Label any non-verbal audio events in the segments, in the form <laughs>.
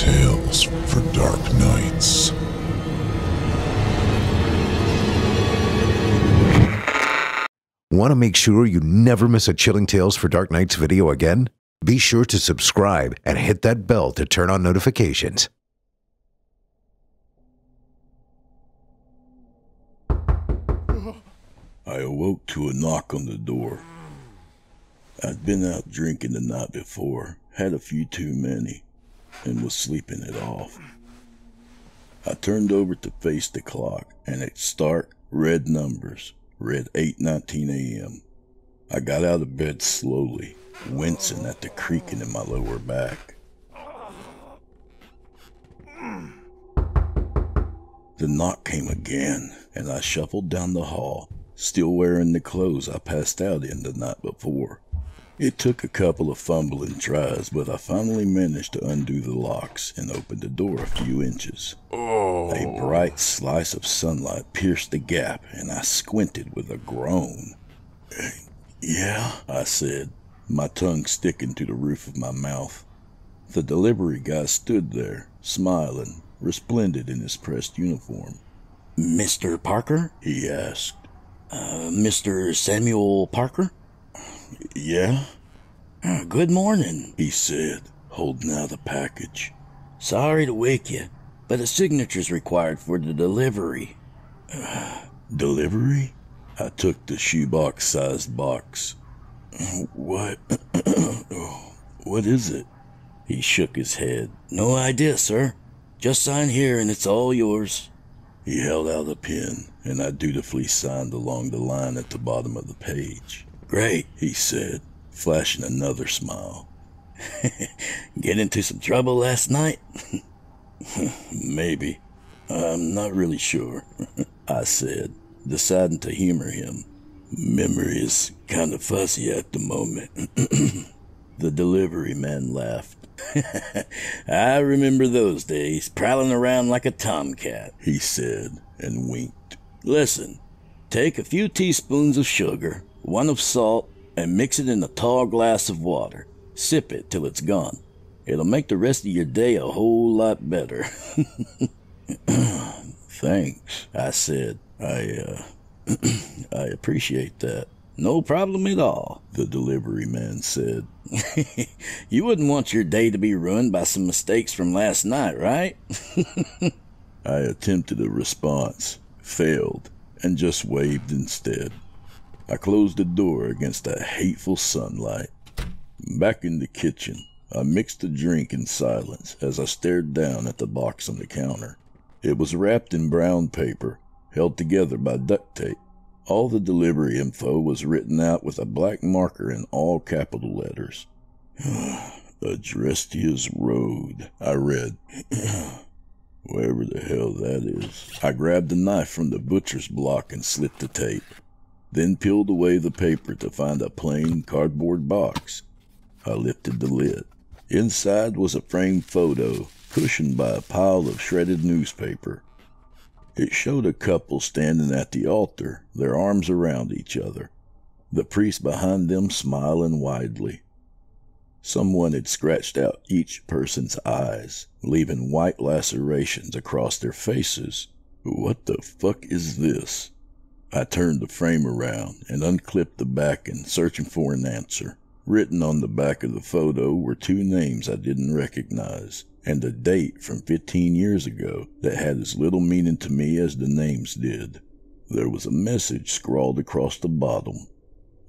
Tales for Dark Nights. Want to make sure you never miss a Chilling Tales for Dark Nights video again? Be sure to subscribe and hit that bell to turn on notifications. I awoke to a knock on the door. I'd been out drinking the night before, had a few too many, and was sleeping it off. I turned over to face the clock, and its stark red numbers read 8:19 a.m. I got out of bed slowly, wincing at the creaking in my lower back. The knock came again, and I shuffled down the hall, still wearing the clothes I passed out in the night before. It took a couple of fumbling tries, but I finally managed to undo the locks and open the door a few inches. A bright slice of sunlight pierced the gap, and I squinted with a groan. "Eh, Yeah, I said, my tongue sticking to the roof of my mouth. The delivery guy stood there, smiling, resplendent in his pressed uniform. Mr. Parker? He asked, Uh, Mr. Samuel Parker? Yeah? <clears throat> Good morning. He said, holding out a package. Sorry to wake you, but a signature's required for the delivery. <sighs> Delivery? I took the shoebox sized box. <clears throat> What? <clears throat> what is it? He shook his head. No idea, sir. Just sign here and it's all yours. He held out a pen, and I dutifully signed along the line at the bottom of the page. Great. He said, flashing another smile. <laughs> Get into some trouble last night? <laughs> Maybe. I'm not really sure, <laughs> I said, deciding to humor him. Memory is kind of fuzzy at the moment. <clears throat> the delivery man laughed. I remember those days, prowling around like a tomcat. He said, and winked. Listen, take a few teaspoons of sugar, one of salt, and mix it in a tall glass of water. Sip it till it's gone. It'll make the rest of your day a whole lot better. <laughs> Thanks, I said. I, uh, <clears throat> I appreciate that. no problem at all. The delivery man said. <laughs> you wouldn't want your day to be ruined by some mistakes from last night, right? <laughs> I attempted a response, failed, and just waved instead. I closed the door against the hateful sunlight. Back in the kitchen, I mixed a drink in silence as I stared down at the box on the counter. It was wrapped in brown paper, held together by duct tape. All the delivery info was written out with a black marker in all capital letters. <sighs> Adrestia's Road, I read. <clears throat> Wherever the hell that is. I grabbed a knife from the butcher's block and slit the tape, then peeled away the paper to find a plain cardboard box. I lifted the lid. Inside was a framed photo, cushioned by a pile of shredded newspaper. It showed a couple standing at the altar, their arms around each other, the priest behind them smiling widely. Someone had scratched out each person's eyes, leaving white lacerations across their faces. What the fuck is this? I turned the frame around and unclipped the back, backing, searching for an answer. Written on the back of the photo were two names I didn't recognize, and a date from 15 years ago that had as little meaning to me as the names did. There was a message scrawled across the bottom.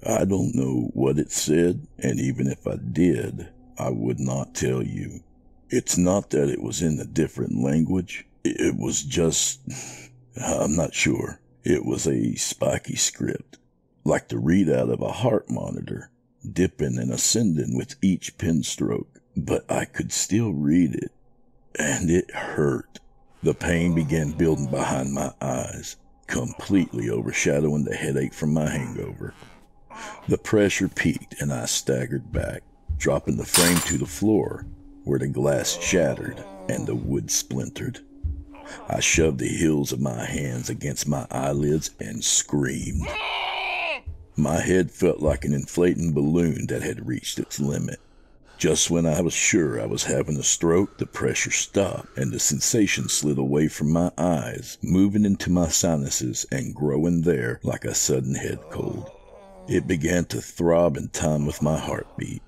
I don't know what it said, and even if I did, I would not tell you. It's not that it was in a different language. It was just. <sighs> I'm not sure. It was a spiky script, like the readout of a heart monitor, dipping and ascending with each pen stroke. But I could still read it, and it hurt. The pain began building behind my eyes, completely overshadowing the headache from my hangover. The pressure peaked, and I staggered back, dropping the frame to the floor, where the glass shattered and the wood splintered. I shoved the heels of my hands against my eyelids and screamed. My head felt like an inflating balloon that had reached its limit. Just when I was sure I was having a stroke, the pressure stopped and the sensation slid away from my eyes, moving into my sinuses and growing there like a sudden head cold. It began to throb in time with my heartbeat.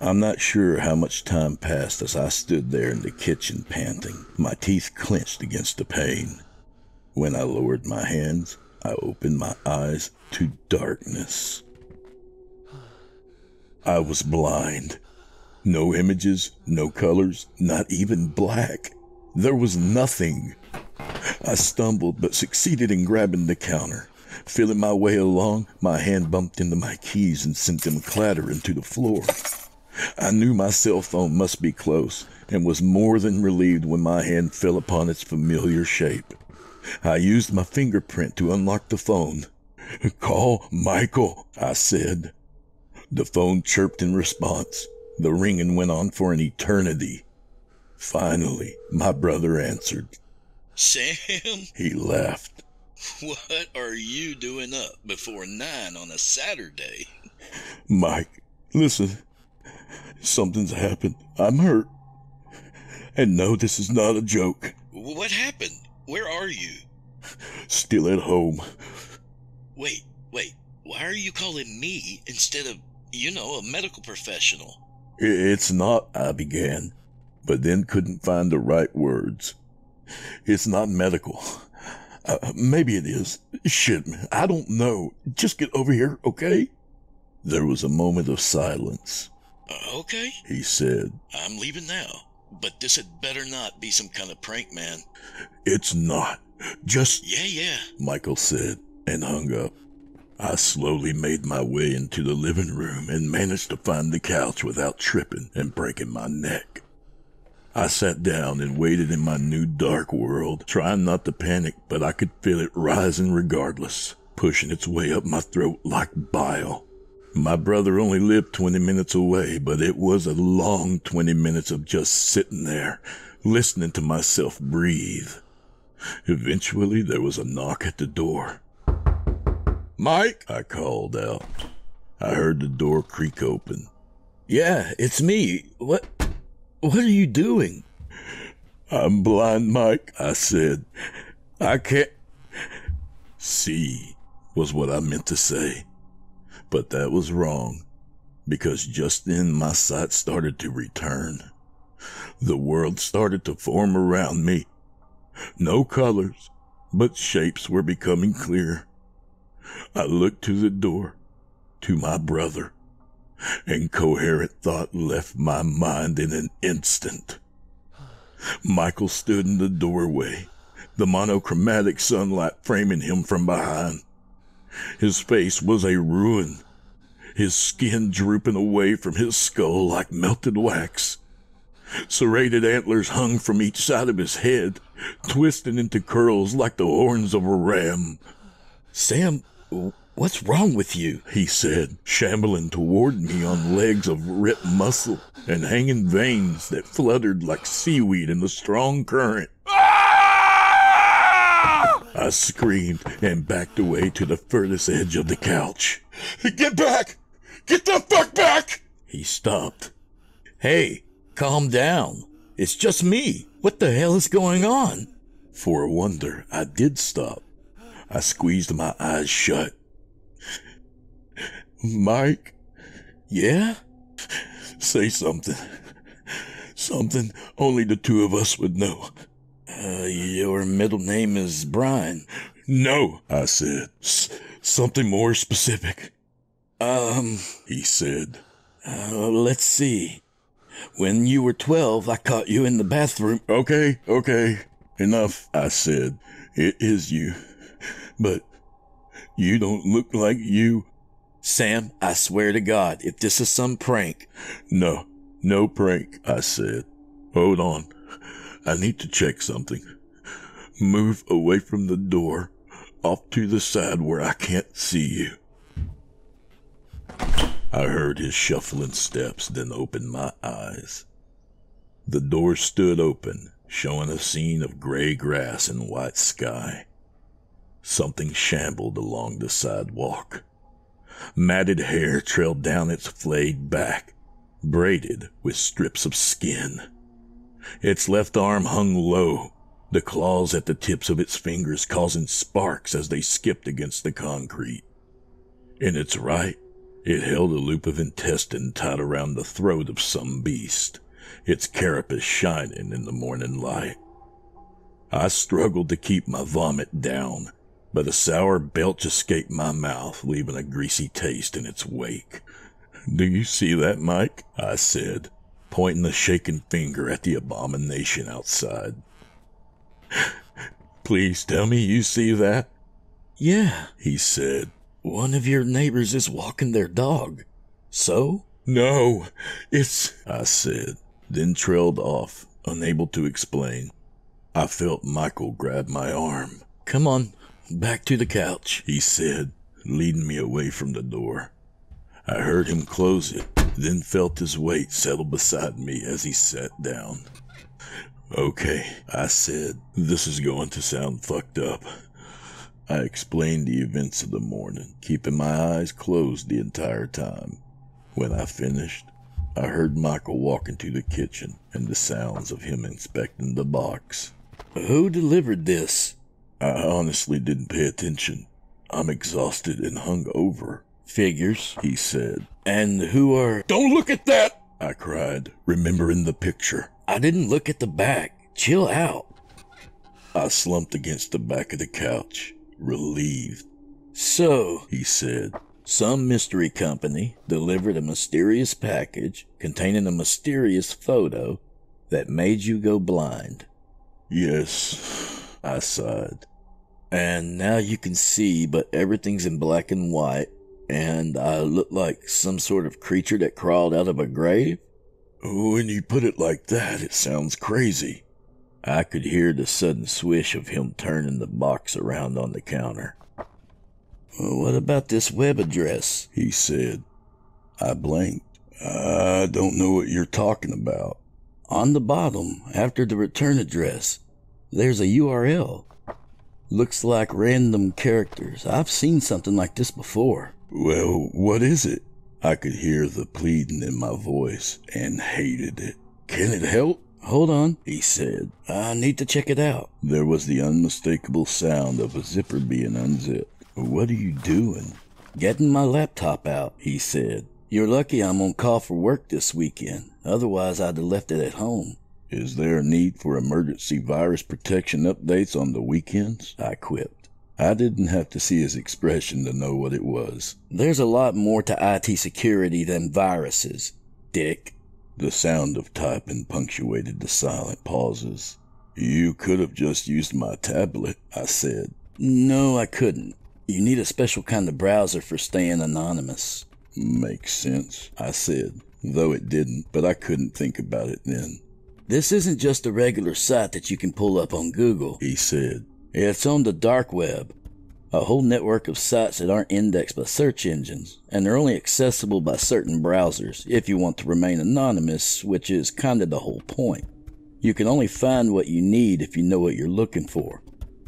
I'm not sure how much time passed as I stood there in the kitchen panting, my teeth clenched against the pain. When I lowered my hands, I opened my eyes to darkness. I was blind. No images, no colors, not even black. There was nothing. I stumbled but succeeded in grabbing the counter. Feeling my way along, my hand bumped into my keys and sent them clattering to the floor. I knew my cell phone must be close and was more than relieved when my hand fell upon its familiar shape. I used my fingerprint to unlock the phone. Call Michael, I said. The phone chirped in response. The ringing went on for an eternity. Finally, my brother answered. Sam, He laughed. what are you doing up before nine on a Saturday? Mike, listen. Something's happened. I'm hurt. And no, this is not a joke. What happened? Where are you? Still at home. Wait, wait. Why are you calling me instead of, you know, a medical professional? It's not, I began, but then couldn't find the right words. It's not medical. Uh, maybe it is. Shit. I don't know. Just get over here, okay? There was a moment of silence. Uh, okay, He said, I'm leaving now. But this had better not be some kind of prank, man. It's not. Just, Yeah, yeah. Michael said, and hung up. I slowly made my way into the living room and managed to find the couch without tripping and breaking my neck. I sat down and waited in my new dark world, trying not to panic, but I could feel it rising regardless, pushing its way up my throat like bile. My brother only lived 20 minutes away, but it was a long 20 minutes of just sitting there, listening to myself breathe. Eventually, there was a knock at the door. Mike, I called out. I heard the door creak open. Yeah, it's me. What what are you doing? I'm blind, Mike, I said. I can't see, was what I meant to say. But that was wrong, because just then my sight started to return. The world started to form around me. No colors, but shapes were becoming clear. I looked to the door, to my brother, and coherent thought left my mind in an instant. Michael stood in the doorway, the monochromatic sunlight framing him from behind. His face was a ruin, his skin drooping away from his skull like melted wax. Serrated antlers hung from each side of his head, twisting into curls like the horns of a ram. Sam, what's wrong with you? he said, shambling toward me on legs of ripped muscle and hanging veins that fluttered like seaweed in the strong current. I screamed and backed away to the furthest edge of the couch. Get back! Get the fuck back! He stopped. Hey, calm down. It's just me. What the hell is going on? For a wonder, I did stop. I squeezed my eyes shut. Mike, Yeah? say something. Something only the two of us would know. Uh, your middle name is Brian. No, I said. S- something more specific, Um, he said. uh, let's see. When you were 12, I caught you in the bathroom. Okay, okay, enough, I said. It is you. But you don't look like you. Sam, I swear to God, if this is some prank, No, no prank, I said. Hold on. I need to check something. Move away from the door, off to the side where I can't see you. I heard his shuffling steps, then opened my eyes. The door stood open, showing a scene of gray grass and white sky. Something shambled along the sidewalk. Matted hair trailed down its flayed back. braided with strips of skin. Its left arm hung low, the claws at the tips of its fingers causing sparks as they skipped against the concrete. In its right, it held a loop of intestine tied around the throat of some beast, its carapace shining in the morning light. I struggled to keep my vomit down, but a sour belch escaped my mouth, leaving a greasy taste in its wake. Do you see that, Mike? I said, pointing a shaking finger at the abomination outside. <laughs> Please tell me you see that? Yeah, He said. one of your neighbors is walking their dog. So? No, it's, I said, then trailed off, unable to explain. I felt Michael grab my arm. Come on, back to the couch. he said, leading me away from the door. I heard him close it, then felt his weight settle beside me as he sat down. Okay, I said, this is going to sound fucked up. I explained the events of the morning, keeping my eyes closed the entire time. When I finished, I heard Michael walk into the kitchen and the sounds of him inspecting the box. Who delivered this? I honestly didn't pay attention. I'm exhausted and hung over, Figures. he said. And who are. Don't look at that! I cried, remembering the picture. I didn't look at the back. Chill out. I slumped against the back of the couch, relieved. So, He said, some mystery company delivered a mysterious package containing a mysterious photo that made you go blind. Yes, I sighed. And now you can see, but everything's in black and white, and I look like some sort of creature that crawled out of a grave? When you put it like that, it sounds crazy. I could hear the sudden swish of him turning the box around on the counter. What about this web address? He said. I blinked. I don't know what you're talking about. On the bottom, after the return address, there's a URL. Looks like random characters. I've seen something like this before. Well, what is it? I could hear the pleading in my voice and hated it. Can it help? Hold on, he said. I need to check it out. There was the unmistakable sound of a zipper being unzipped. What are you doing? Getting my laptop out, he said. You're lucky I'm on call for work this weekend. Otherwise, I'd have left it at home. Is there a need for emergency virus protection updates on the weekends? I quipped. I didn't have to see his expression to know what it was. There's a lot more to IT security than viruses, Dick. The sound of typing punctuated the silent pauses. You could have just used my tablet, I said. No, I couldn't. You need a special kind of browser for staying anonymous. Makes sense, I said, though it didn't, but I couldn't think about it then. This isn't just a regular site that you can pull up on Google. He said, It's on the dark web, a whole network of sites that aren't indexed by search engines, and they're only accessible by certain browsers if you want to remain anonymous, which is kind of the whole point. You can only find what you need if you know what you're looking for,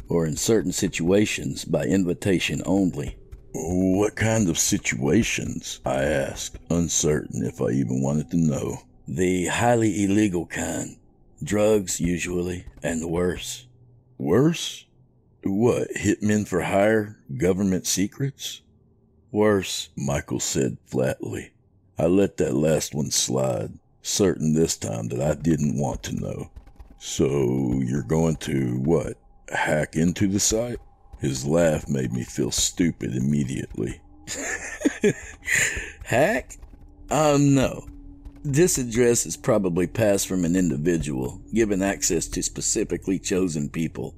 or in certain situations by invitation only. What kind of situations? I asked, uncertain if I even wanted to know. The highly illegal kind. Drugs, usually, and worse. Worse? What, hitmen for hire? Government secrets? Worse. Michael said flatly. I let that last one slide, certain this time that I didn't want to know. So you're going to, what, hack into the site? His laugh made me feel stupid immediately. <laughs> Hack? Um, no. This address is probably passed from an individual, given access to specifically chosen people.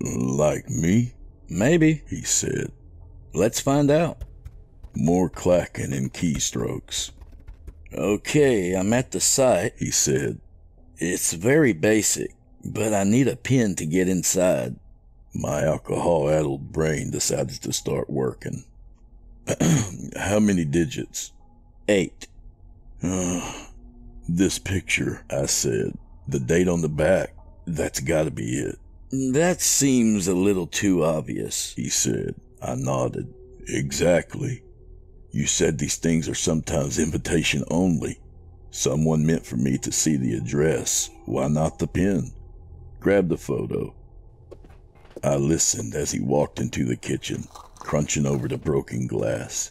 Like me? Maybe. He said. Let's find out. More clacking and keystrokes. Okay, I'm at the site. He said. It's very basic, but I need a pin to get inside. My alcohol addled brain decided to start working. <clears throat> How many digits? Eight. <sighs> this picture, I said. The date on the back. That's gotta be it, That seems a little too obvious. he said. I nodded. Exactly. You said these things are sometimes invitation only. Someone meant for me to see the address. Why not the pin? Grab the photo. I listened as he walked into the kitchen, crunching over the broken glass.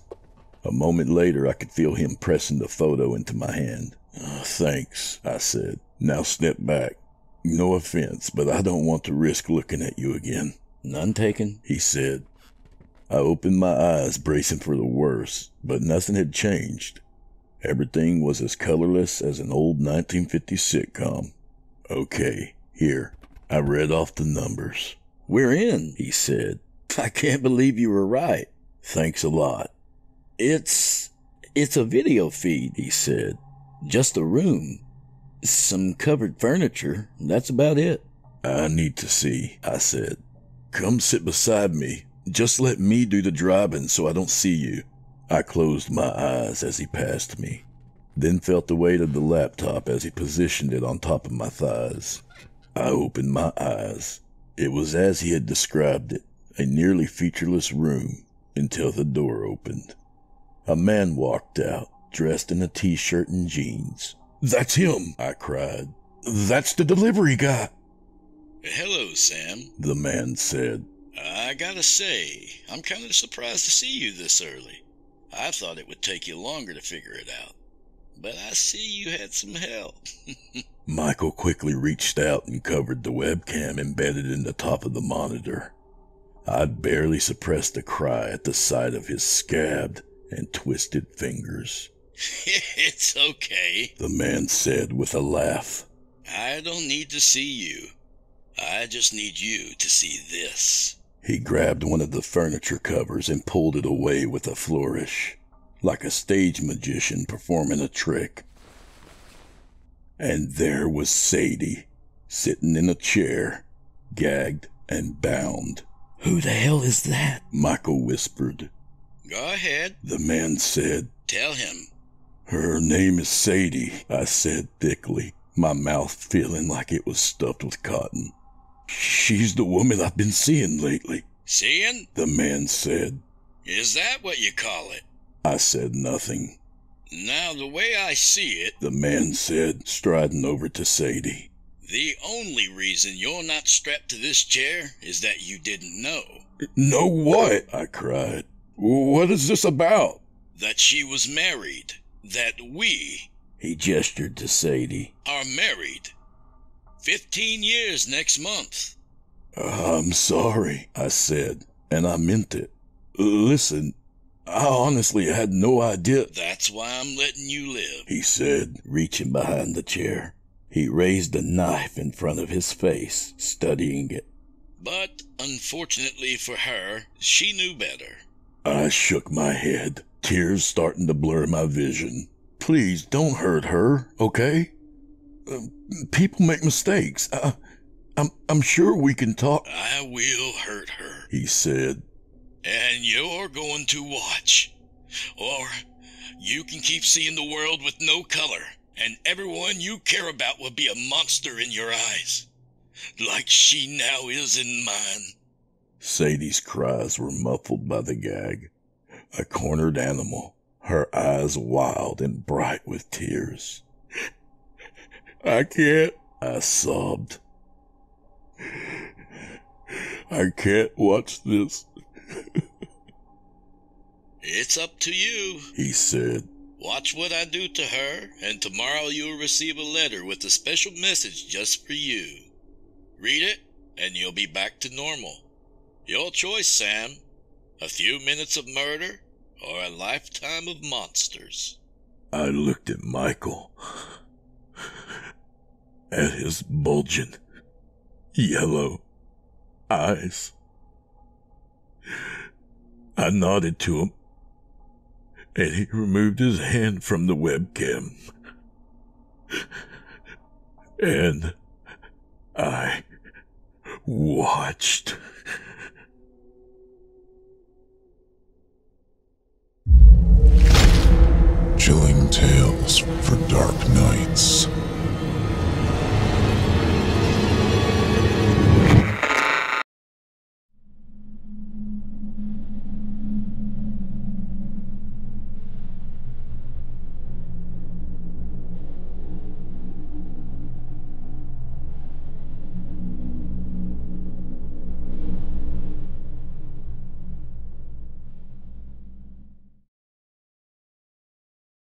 A moment later, I could feel him pressing the photo into my hand. "Uh, thanks, I said. Now step back. No offense, but I don't want to risk looking at you again, None taken? he said. I opened my eyes, bracing for the worst, but nothing had changed. Everything was as colorless as an old 1950 sitcom. Okay, here. I read off the numbers. We're in, he said. I can't believe you were right. Thanks a lot. It's. it's a video feed, he said. Just a room. Some covered furniture. That's about it. I need to see, I said. Come sit beside me. Just let me do the driving so I don't see you. I closed my eyes as he passed me, then felt the weight of the laptop as he positioned it on top of my thighs. I opened my eyes. It was as he had described it, a nearly featureless room, until the door opened. A man walked out, dressed in a t-shirt and jeans. That's him, I cried. That's the delivery guy, Hello, Sam. the man said. I gotta say, I'm kind of surprised to see you this early. I thought it would take you longer to figure it out. But I see you had some help. <laughs> Michael quickly reached out and covered the webcam embedded in the top of the monitor. I barely suppressed a cry at the sight of his scabbed and twisted fingers. <laughs> it's okay. The man said with a laugh. I don't need to see you. I just need you to see this. He grabbed one of the furniture covers and pulled it away with a flourish, like a stage magician performing a trick. And there was Sadie, sitting in a chair, gagged and bound. Who the hell is that? Michael whispered. Go ahead, The man said, tell him. Her name is Sadie, I said thickly, my mouth feeling like it was stuffed with cotton. She's the woman I've been seeing lately, Seeing? the man said. Is that what you call it? I said nothing. Now, the way I see it, The man said, striding over to Sadie. the only reason you're not strapped to this chair is that you didn't know Know what? I cried. What is this about? that she was married. That we He gestured to Sadie. are married. Fifteen years next month. Uh, I'm sorry, I said, and I meant it. Listen, I honestly had no idea, That's why I'm letting you live. he said, reaching behind the chair. He raised a knife in front of his face, studying it. But unfortunately for her, she knew better. I shook my head, tears starting to blur my vision. Please don't hurt her, okay? Uh, people make mistakes. I'm, I'm sure we can talk, I will hurt her. he said. And you're going to watch. Or you can keep seeing the world with no color, and everyone you care about will be a monster in your eyes. Like she now is in mine. Sadie's cries were muffled by the gag. A cornered animal, her eyes wild and bright with tears. I can't, I sobbed. I can't watch this, It's up to you. he said. Watch what I do to her, and tomorrow you'll receive a letter with a special message just for you. Read it, and you'll be back to normal. Your choice, Sam. A few minutes of murder, or a lifetime of monsters. I looked at Michael, at his bulging, yellow eyes. I nodded to him, and he removed his hand from the webcam. And I watched. for dark nights.